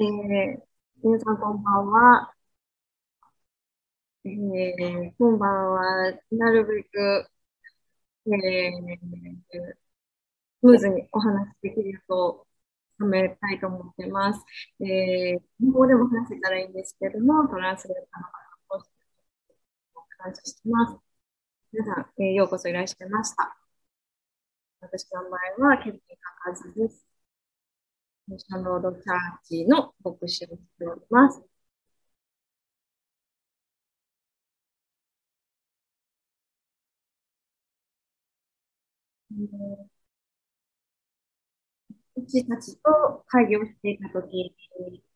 えー、皆さんこんばんは。えー、今晩はなるべく、えー、スムーズにお話しできると止めたいと思ってます。えー、日本語でも話せたらいいんですけども、トランスレーターの方を感謝してます。皆さん、えー、ようこそいらっしゃいました。私の名前はケビン・カカズです。ミションロードチャーチの牧師をしております。一たちと会議をしていたとき、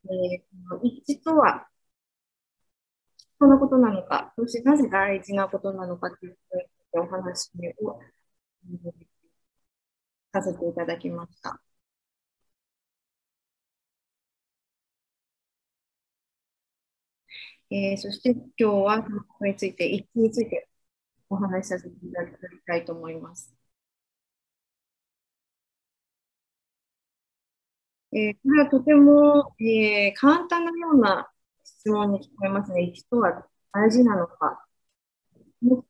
えー、一致とは、そのことなのか、そしてなぜ大事なことなのかというお話を、させていただきました。えー、そして今日はこれについて、一致についてお話しさせていただきたいと思います。えー、これはとても、えー、簡単なような質問に聞こえますね。一とは大事なのか、も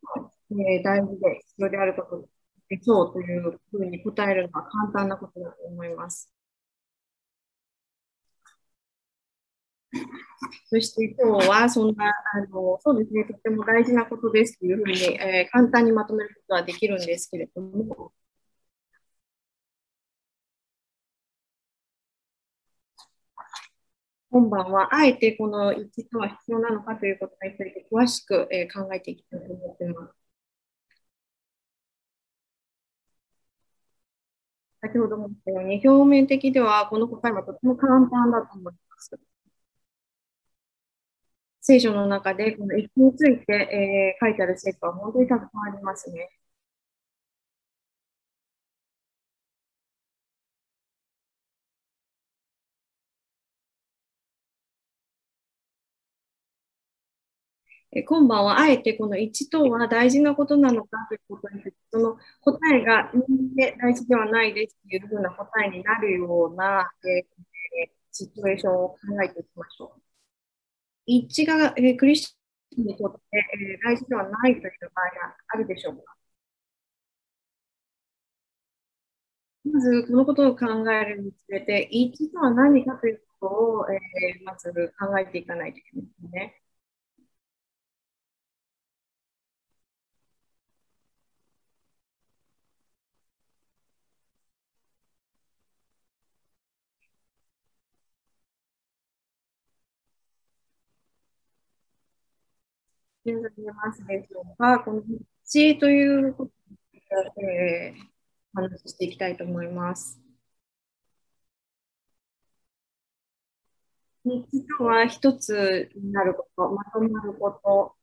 えー、大事で必要であることでしょうというふうに答えるのは簡単なことだと思います。そして今日はそんな、あのそうですね、とても大事なことですというふうに、えー、簡単にまとめることはできるんですけれども、今晩はあえてこの一とは必要なのかということについて詳しく、えー、考えていきたいと思っています。先ほども言ったように、表面的ではこの答えはとても簡単だと思います。聖書の中でこの一について、えー、書いてある聖書は本当にたくさんありますね。今晩はあえてこの1とは大事なことなのかということに、その答えが人間大事ではないですというふうな答えになるような、えー、シチュエーションを考えていきましょう。一致が、えー、クリスチャンにとって、えー、大事ではないという場合があるでしょうか？まず、このことを考えるにつれて、一致とは何かということを、えー、まず考えていかないといけないですね。見えますでしょうか。この一致ということで、えー、話していきたいと思います。一致とは一つになること、まとまること。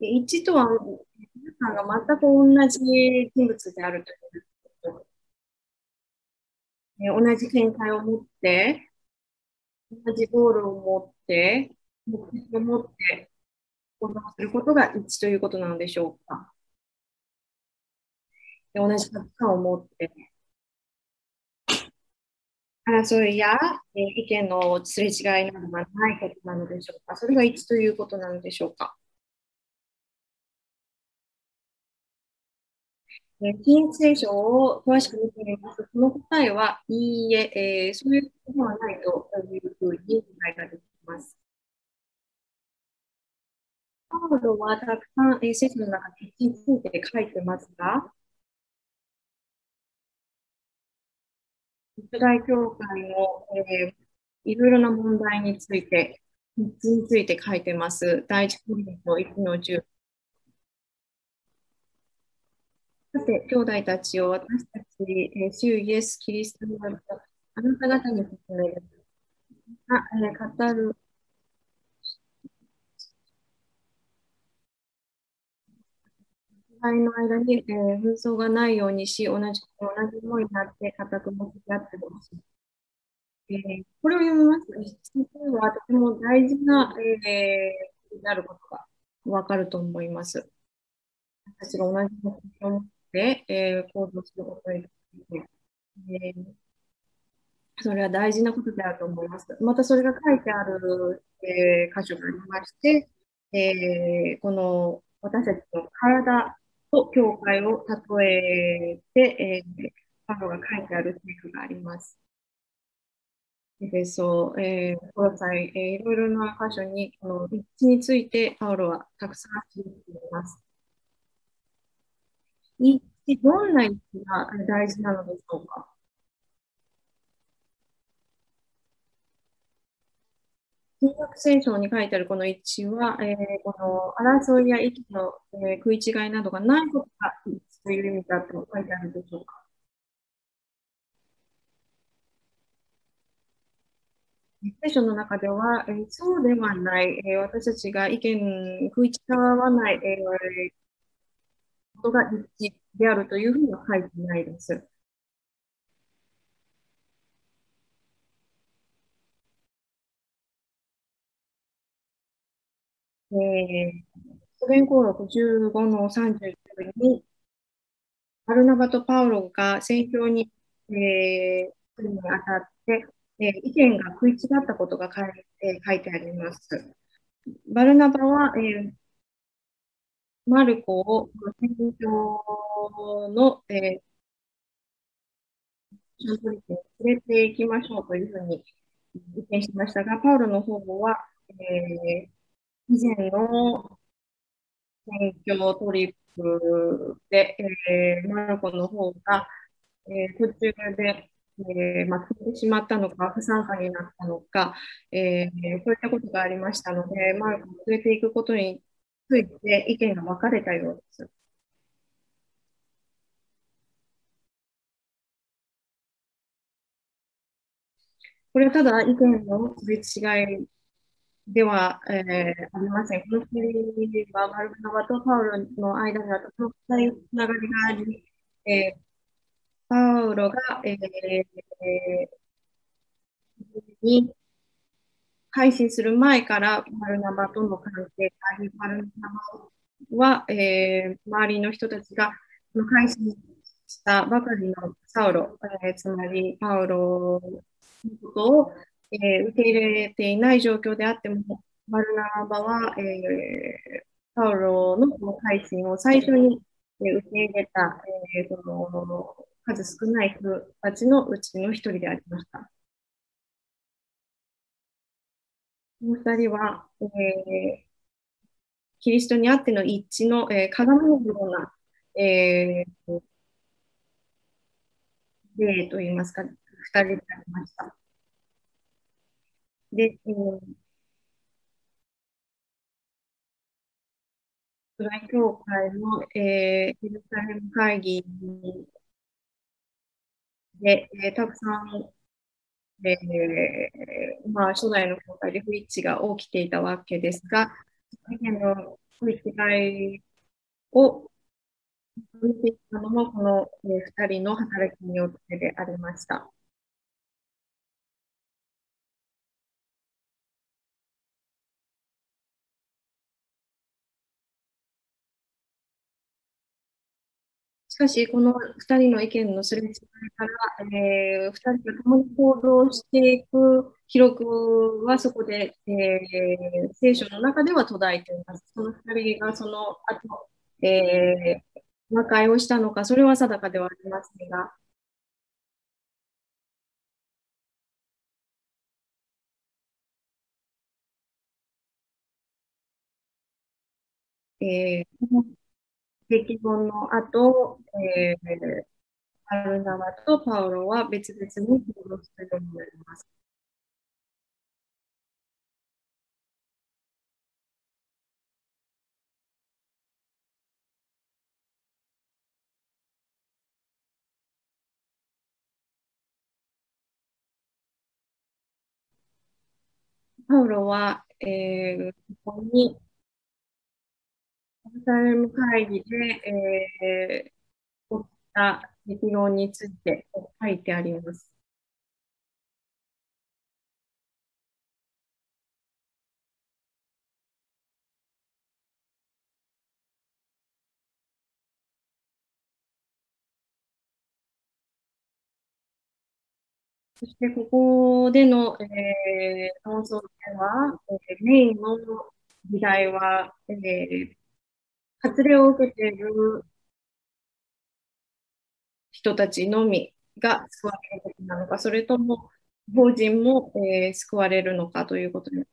一致とは、皆さんが全く同じ人物であるということ。同じ見解を持って、同じゴールを持って、目的を持って行動することが一致ということなのでしょうか。で同じ価値観を持って、争いや、え意見のすれ違いなどがないことなのでしょうか。それが一致ということなのでしょうか。金聖書を詳しく見てみますと、その答えは、いいえ、えー、そういうことではないというふうに理解ができます。パウロはたくさん、えー、聖書の中で一について書いてますが、イスラエル教会の、えー、いろいろな問題について、について書いてます。第一コリント1の10。さて、兄弟たちを私たち、えー、主イエス・キリストにあるあなた方に勧める。あ、えー、語る。の間に、えー、紛争がないようにし、同じ、同じ思いになって固く向き合ってほしい。えー、これを読みますと、一日はとても大事な、えー、である。ことがわかる。と思います。私が同じ目標を持っ、でえー、行動することにえーそれは大事なことであると思います。またそれが書いてある、えー箇所がありまして、えーこの私たちの体と教会を例えて、えーパウロが書いてある聖句があります。エフェソ、えー、コロサイ、えーいろいろな箇所に、この一致についてパウロはたくさん記しています。一致、どんな一致が大事なのでしょうか？新約聖書に書いてあるこの一致は、えーこの争いや意見の、えー食い違いなどがないことが一致という意味だと書いてあるでしょうか？聖書の中では、えーそうではない、えー私たちが意見食い違わない、えーことが一致であるというふうには書いてないです。えー、ソ連公録15の39に、バルナバとパウロが宣教に、えー、来るにあたって、えー意見が食い違ったことが書い,、えー書いてあります。バルナバは、えーマルコを宣教の、えー、長距離に連れて行きましょうというふうに意見しましたが、パウロの方は、えー以前の選挙トリップで、えーマルコの方が、えー途中で、えーまあ、飛んでしまったのか、不参加になったのか、えーそういったことがありましたので、マルコを連れていくことについて意見が分かれたようです。これはただ意見のすれ違いでは、えーありません。この二人は、バルバナバとパウロの間には、とても深いつながりがあり、えーパウロが、えーに改心する前からバルナバとの関係があり、バルナバは、えー周りの人たちが、その改心したばかりのサウロ、えーつまりパウロのことを、えー受け入れていない状況であっても、バルナバは、えーパウロのこの改心を最初に、え受け入れた、えーその数少ない人たちのうちの一人でありました。の二人は、えーキリストにあっての一致の、えー鏡のような、えー例といいますか、二人でありました。で、えー、ブライ教会の、えー、エルサレム会議で、えーたくさん、えーまあ、初代の教会で不一致が起きていたわけですが、の不一致を見ていたのも、この、2人の働きによってでありました。かし、この2人の意見のすれ違いから、えー、2人が共に行動していく記録はそこで、えー、聖書の中では途絶えています。その2人がその後、えー、和解をしたのか、それは定かではありませんが、えー、この激論の後、えー、アルナバとパウロは別々に行動するようになります。パウロは、えー、ここに、エルサレム会議で、えー、起きた激論について書いてあります。そしてここでの、えー、論争では、えー、メインの議題は、えー、発令を受けている人たちのみが救われることなのか、それとも法人も、えー、救われるのかということに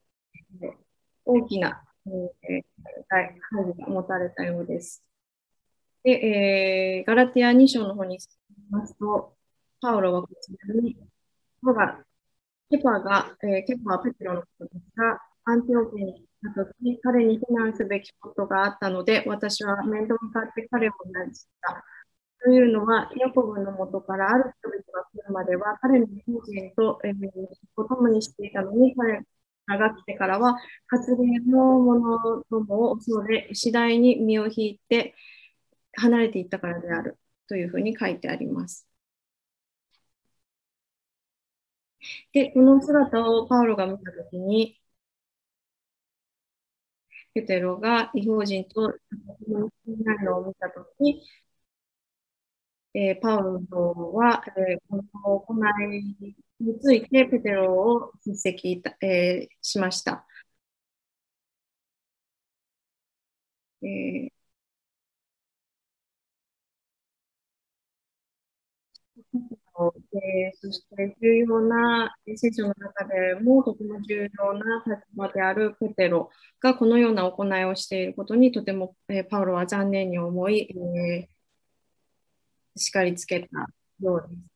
大きな、えー、配慮が持たれたようです。で、えー、ガラティア2章の方に進みますと、パウロはこちらに、がケパが、えー、ケパはペテロのことですが、アンティオケにと、彼に非難すべきことがあったので、私は面倒にかって彼をなじした。というのは、ヤコブのもとからある人々が来るまでは、彼の友人と、えー、を共にしていたのに、彼が来てからは、発言のものどもを恐れ、次第に身を引いて離れていったからであるというふうに書いてあります。で、この姿をパウロが見たときに、ペテロが異邦人となるのを見たとき、えー、パウロは、えー、この行いについてペテロを筆責、えー、しました。えーでそして重要な聖書の中でもとても重要な立場であるペテロがこのような行いをしていることにとても、え、パウロは残念に思い、えー、叱りつけたようです。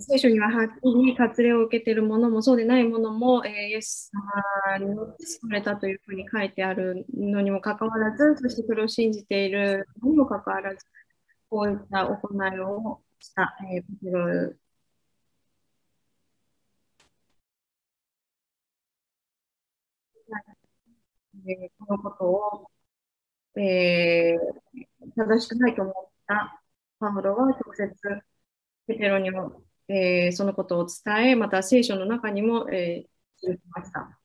聖書にははっきり割礼を受けているものもそうでないものも、えー、イエス様によって救われたというふうに書いてあるのにもかかわらず、そしてそれを信じているのにもかかわらず、こういった行いをした、えー、ペテロこのことを、えー、正しくないと思ったパウロは直接ペテロにもえー、そのことを伝え、また聖書の中にも、えー、記きました。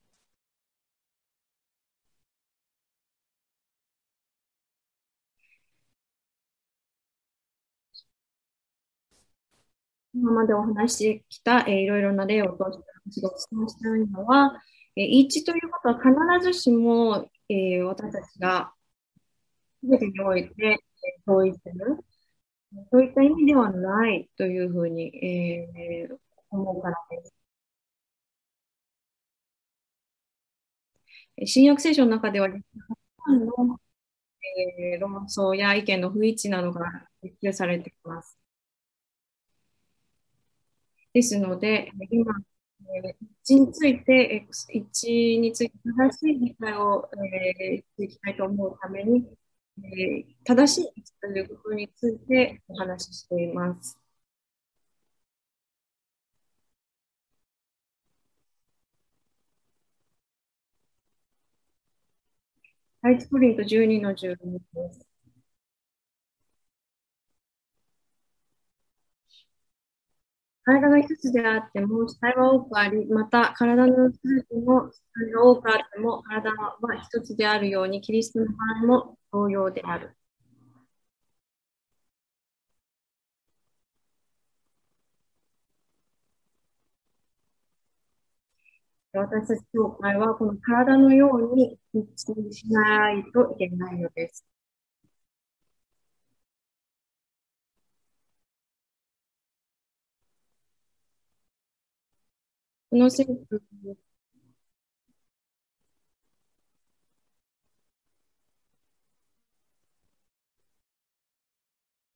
今までお話してきた、えー、いろいろな例を通して私がお伝えしたいのは、えー、一致ということは必ずしも、えー、私たちが全てにおいて、えー、同意するそういった意味ではないというふうに、えー、思うからです。新約聖書の中では、の、えー、論争や意見の不一致などが研究されています。ですので、今、え一について、一について正しい理解を、えー、していきたいと思うために、えー、正しい位置ということについてお話ししています。ライツプリント12の12です。体が一つであっても、死体は多くあり、また体の数も死体が多くあっても、体は一つであるように、キリストの場合も同様である。私たち教会はこの体のように一致しないといけないのです。この聖句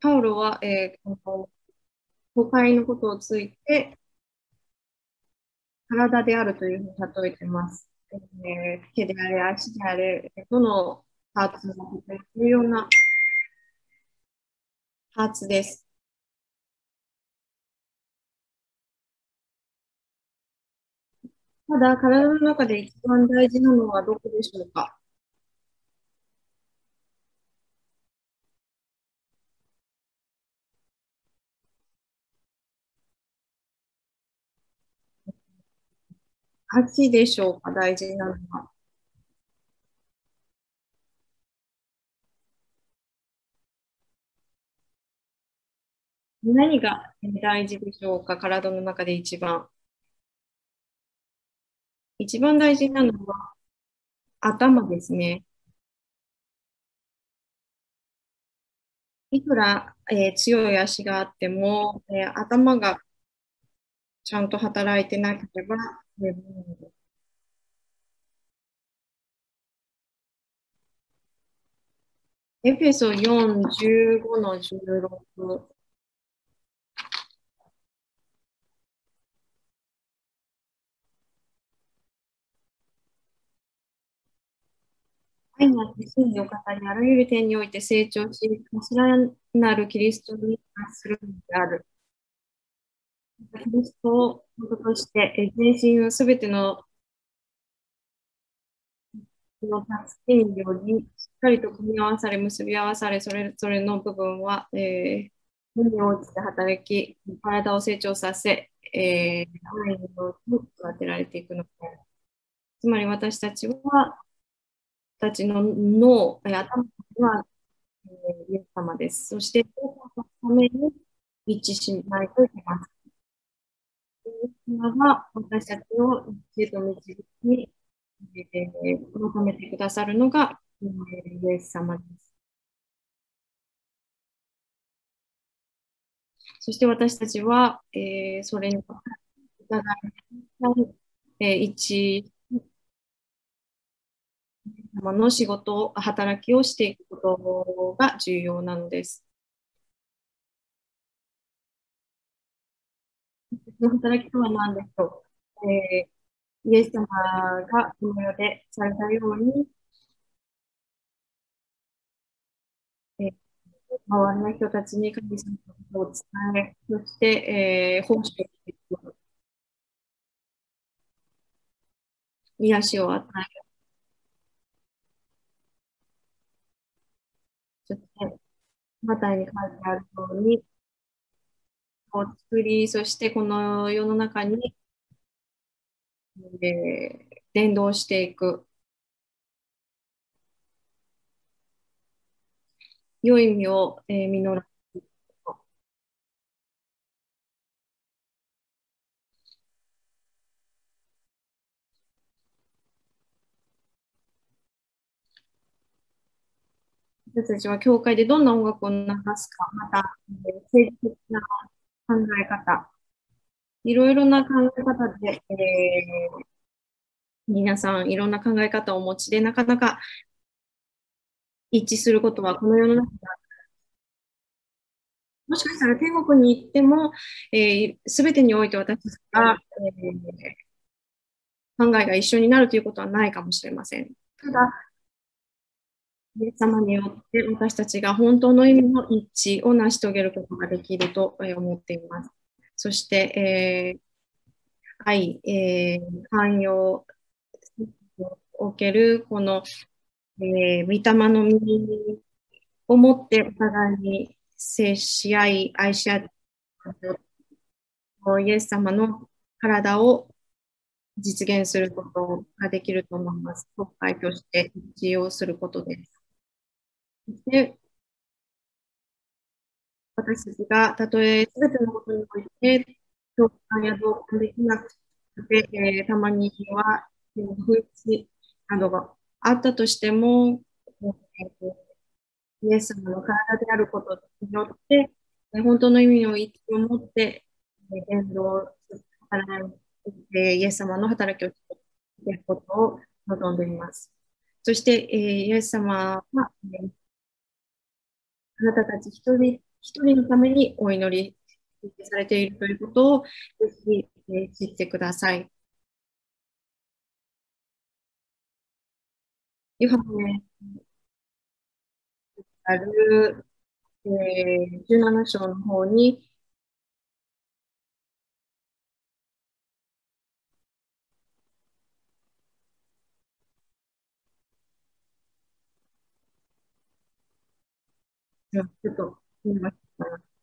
パウロは、えー、この誤解のことをつい。て、体であるとい。うふうに例えてい。ます。えー、手であれ、足であれ、どのパーツも重要なパーツです。ただ、体の中で一番大事なのはどこでしょうか？8でしょうか、大事なのは。何が大事でしょうか、体の中で一番。一番大事なのは頭ですね。いくら、えー、強い足があっても、えー、頭がちゃんと働いてなければ、えー、エペソ4、15の16。愛なって真理を語り、あらゆる点において成長し、頭なるキリストに達するのである。キリストを元ととして、全身をすべてのの助けにより、しっかりと組み合わされ、結び合わされ、それぞれの部分は、えー、無に応じて働き、体を成長させ、えー、愛のように育てられていくのであるつまり私たちは、たちの脳、頭は、えー、イエス様です。そして、そのために一致しないといけません。イエス様が私たちを一致と導き、えー、求めてくださるのが、えー、イエス様です。そして私たちは、えー、それにお互い、えー、一様の仕事、働きをしていくことが重要なのです。働きとは何でしょう、えー、イエス様がこの世でされたように、えー、周りの人たちに神様のことを伝え、そして、えー、奉仕をしていく。癒しを与えそして、マタイに書いてあるように、を作り、そしてこの世の中に、えー、伝道していく。良い意味を、えー、実ら私たちは教会でどんな音楽を流すか、また、政治的な考え方、いろいろな考え方で、えー、皆さんいろんな考え方をお持ちで、なかなか一致することはこの世の中でもしかしたら天国に行っても、えー、全てにおいて私たちが、えー、考えが一緒になるということはないかもしれません。ただ、イエス様によって私たちが本当の意味の一致を成し遂げることができると思っています。そして、えー、愛、えー、寛容をおけるこの、えー、御霊の身をもってお互いに接し合い、愛し合ってイエス様の体を実現することができると思います。国会として一致をすることです。で、私たちがたとえ全てのことにおいて共感や同感できなくて、えー、たまには不一致などがあったとしても、えー、イエス様の体であることによって、えー、本当の意味の一を持って、えー、伝道イエス様の働きをしていくことを望んでいます。そして、えー、イエス様は、えーあなたたち一人一人のためにお祈りされているということをぜひ、え知ってください。ヨハネある、えー、17章の方に、ちょっと見ました。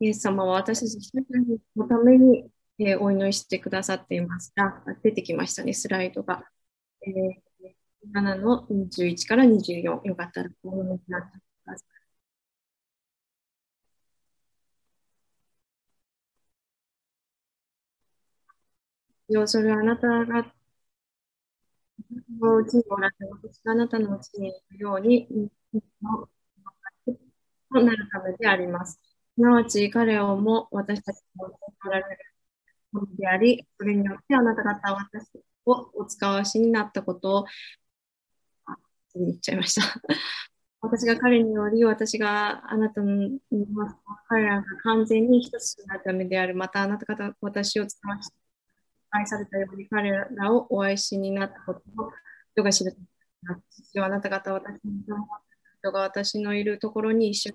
イエス様は私たち一人のために、えー、お祈りしてくださっていますが、出てきましたね、スライドが。えー、7の21から24、よかったらお読みになってください。それはあなたがのうちにおられ私があなたのうちにいるように、となるためであります。すなわち彼をも私たちのおられるものであり、それによってあなた方は私をお使わしになったことを、言っちゃいました。私が彼により、私があなたに彼らが完全に一つになるためである。またあなた方、私を使わし愛されたように彼らをお愛しになったことを人が知る。父はあなた方、私の人が私のいるところに一緒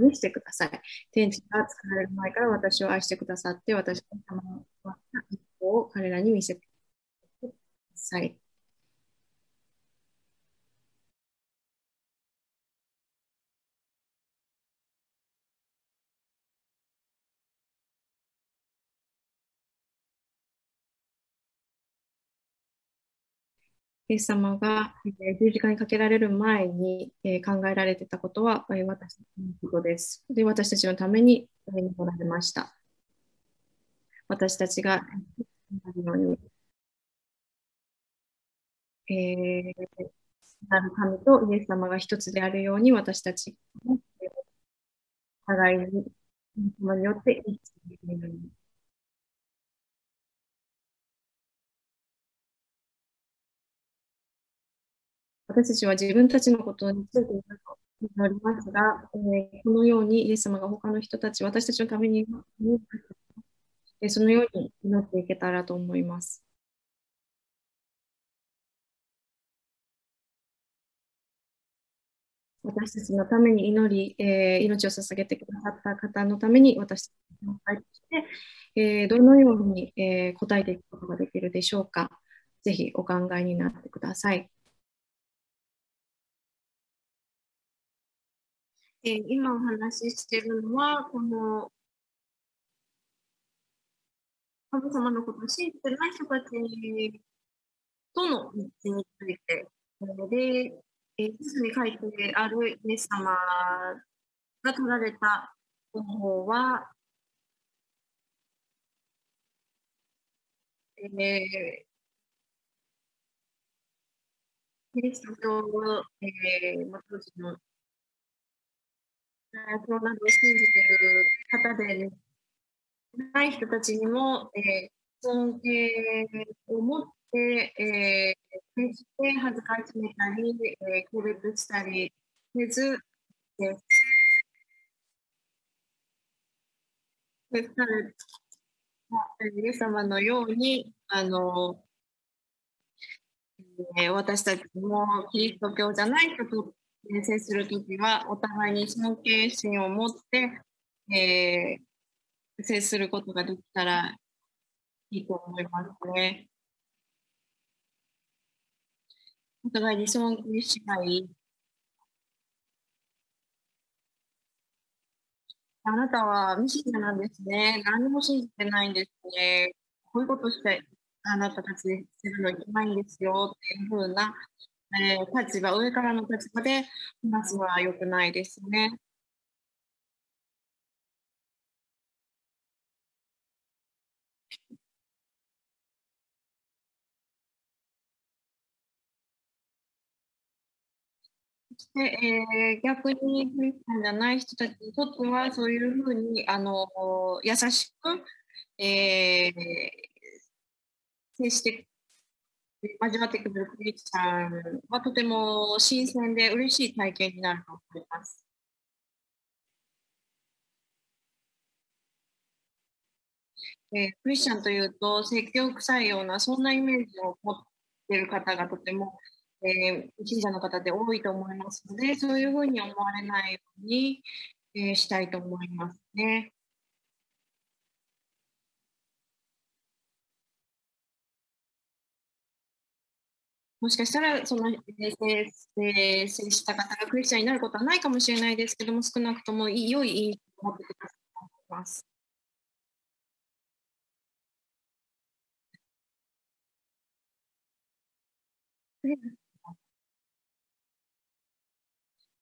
にしてください。天地が作られる前から私を愛してくださって、私の様を彼らに見せてください。イエス様が十字架にかけられる前に考えられてたことは私たちのことです。で、私たちのために上に来られました。私たちが、えー、なる神とイエス様が一つであるように私たちも互いに、によって一致できるように。私たちは自分たちのことについていると祈りますが、えー、このようにイエス様が他の人たち、私たちのために、えそのように祈っていけたらと思います。私たちのために祈り、えー、命を捧げてくださった方のために私たちの会として、えー、どのように、えー、答えていくことができるでしょうか。ぜひお考えになってください。え、今お話ししているのは、この神様のことを信じてない人たちとの道について、で、えー、地図に書いてあるイエス様が取られた方法は、えー、キリスト教を、えー、当時のそうなどを信じている方でない人たちにも、えー、尊敬を持って、えー、決して恥ずかしめたり、えー、区別したりせず、えー、イエス様のように、あの、えー、私たちもキリスト教じゃない人と接するときは、お互いに尊敬心を持って、えー、接することができたらいいと思いますね。お互いに尊敬しない。あなたは無信者なんですね。何も信じてないんですね。こういうことしてあなたたちするのいけないんですよっていうふうなえー、立場、上からの立場で話すのは良くないですね。で、えー、逆にクリスチャンじゃない人たちにとっては、そういうふうにあの優しく、えー、接して味わってくれるクリスチャンはとても新鮮で嬉しい体験になると思います。えー、クリスチャンというと説教臭いようなそんなイメージを持っている方がとても、えー、信者の方で多いと思いますのでそういうふうに思われないように、えー、したいと思いますね。もしかしたら、その、えー、接した方がクリスチャンになることはないかもしれないですけども、少なくとも良い印象を持ってくださいと思います。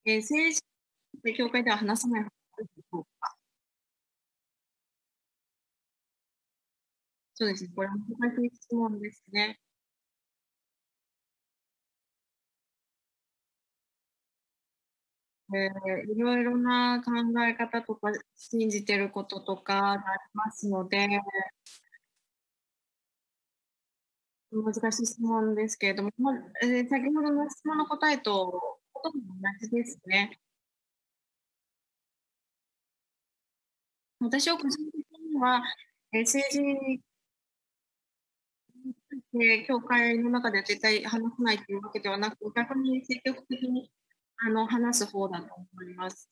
えー政治で教会では話さない方がいいでしょうか？そうですね。これは難しい質問ですね。えーいろいろな考え方とか信じてることとかがありますので、難しい質問ですけれども、まえー先ほどの質問の答えとほとんど同じですね。私は個人的には、えー政治について教会の中で絶対話さないというわけではなく、逆に積極的にあの話す方だと思います。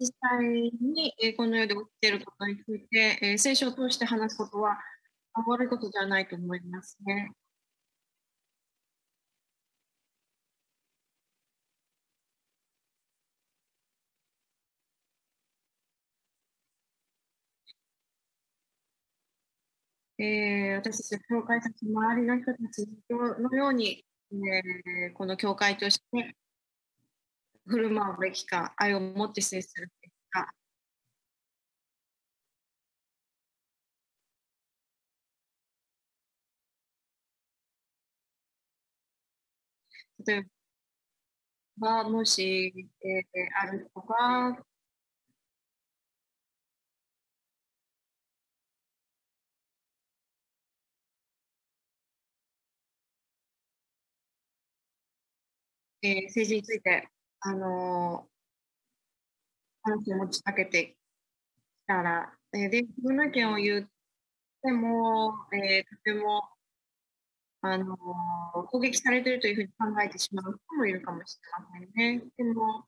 実際に、えこの世で起きていることについて、え聖書を通して話すことはあ悪いことじゃないと思いますね。えー私たち教会たち、周りの人たちのように、えーこの教会として振る舞うべきか、愛を持って接するべきか、例えば、もし、えーある人が、えー政治について、あのー話を持ちかけてきたら、えーで、自分の意見を言っても、えーとても、あのー攻撃されているというふうに考えてしまう人もいるかもしれませんね。でも、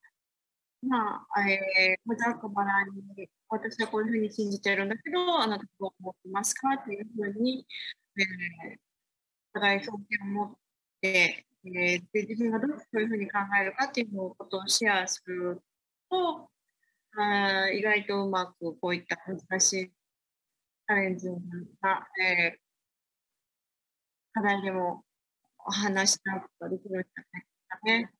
まあ、えー、ざっくばらに、私はこういうふうに信じてるんだけど、あなたはどう思ってますか？っていうふうに、えー、お互い尊敬を持って、えーで、自分がどうそういうふうに考えるかっていうことをシェアすると、あ意外とうまくこういった難しいチャレンジが、えー課題でもお話したりとかできるんじゃないですかね。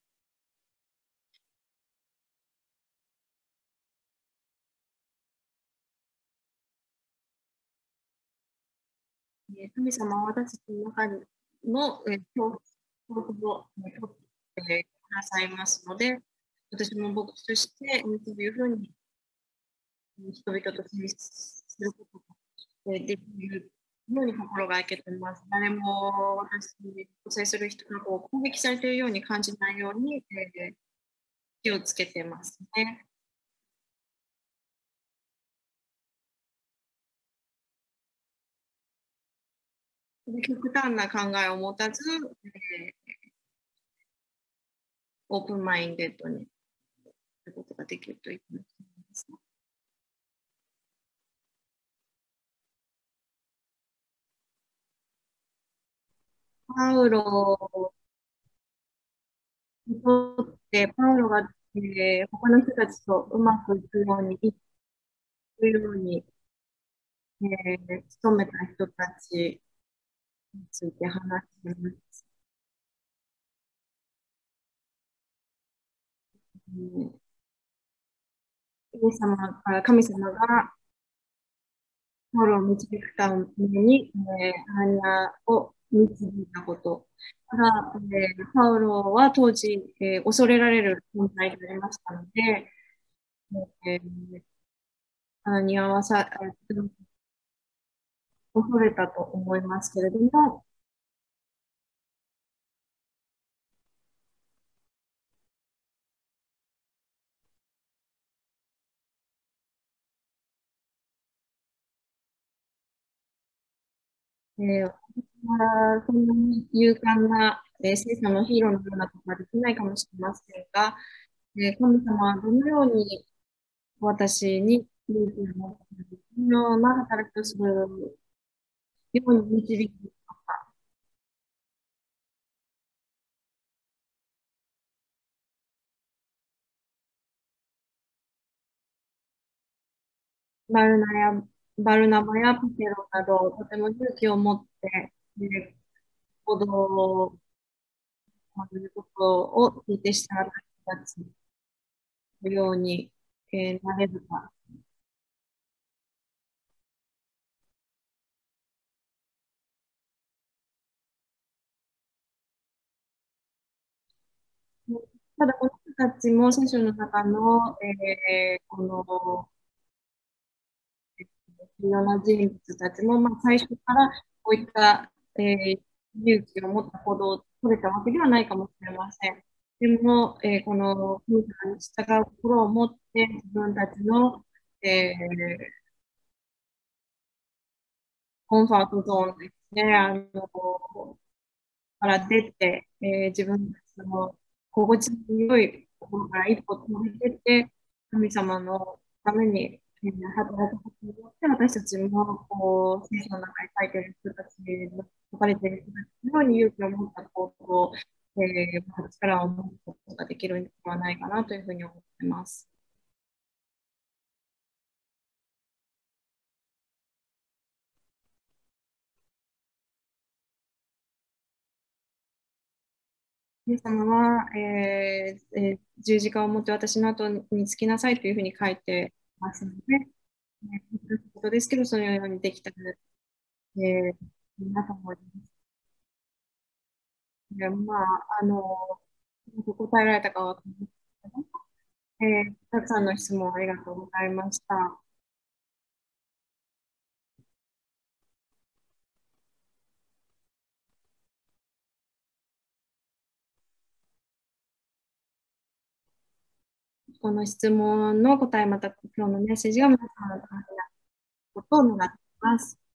え神様は私たちの中の、えー、恐怖をえー取ってくださいますので、私も牧師としてそういうふうに人々と接することができるように心がけてます。誰も私に接する人がこう攻撃されているように感じないように、えー気をつけてますね。極端な考えを持たず、えーオープンマインデッドにすることができるということですね。パウロにとって、パウロが、えー他の人たちとうまくいくように、いくように、えー努めた人たちについて話しています。神様、神様がパウロを導くために、えー、ハニアを導いたこと。ただ、えーパウロは当時、えー恐れられる存在でありましたので、えー、ハナニアはさ、えー恐れたと思いますけれども、えー、私はそんなに勇敢な、えー、聖書のヒーローのようなことはできないかもしれませんが、えー神様はどのように私に勇気を持、のような働きをするように導いているのか、バルナや、バルナバやペテロなど、とても勇気を持って、え行動をということを聞いてした人たちのように、えー、なれるか。ただ、この人たちも聖書の中の、えー、この、重要な人物たちも、まあ、最初からこういった、えー、勇気を持った行動を取れたわけではないかもしれません。でも、えー、この文化に従う心を持って自分たちの、えー、コンファートゾーンですね、あの、から出て、えー、自分たちの心地のよいところから一歩飛び出て、神様のために、えー、働くことによって、私たちも、こう、聖書の中に書いてる人たちの、書かれてる人たちのように勇気を持った行動、えー、力を持つことができるのではないかなというふうに思ってます。イ様は、えーえー、十字架を持って私の後につきなさいというふうに書いてますので、えー、ことですけど、そのようにできたら、えー、皆さんもいます。でまあ、あの、答えられたかは、えー、たくさんの質問ありがとうございました。この質問の答え、また今日のメッセージが皆さんのためになることを願っています。